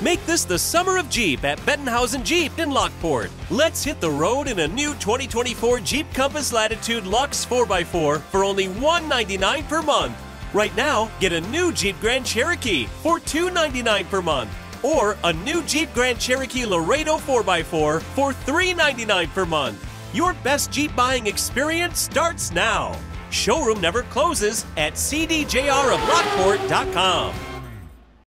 Make this the summer of Jeep at Bettenhausen Jeep in Lockport. Let's hit the road in a new 2024 Jeep Compass Latitude Lux 4x4 for only $199 per month. Right now, get a new Jeep Grand Cherokee for $299 per month. Or a new Jeep Grand Cherokee Laredo 4x4 for $399 per month. Your best Jeep buying experience starts now. Showroom never closes at cdjroflockport.com.